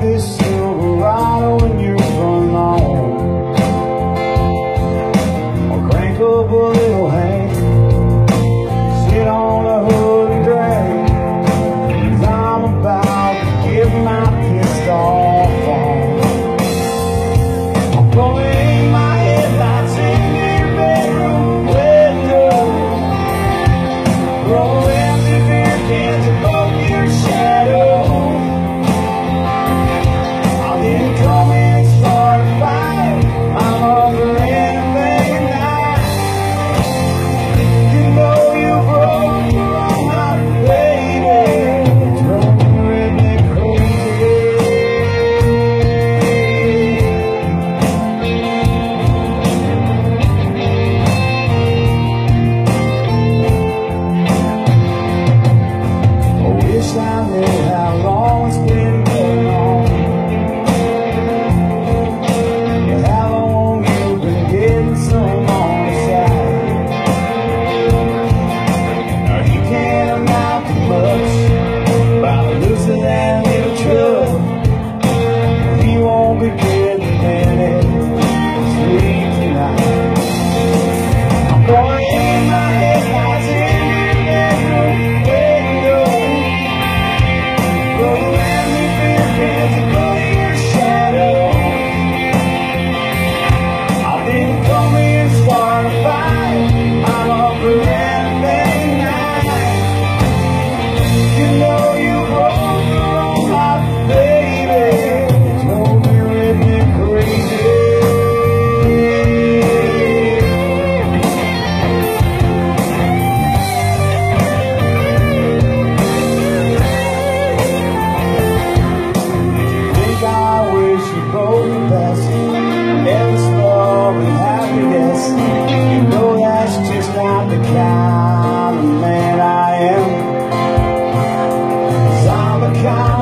this Silverado when you run on. I'll crank up a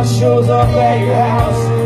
shows up at your house.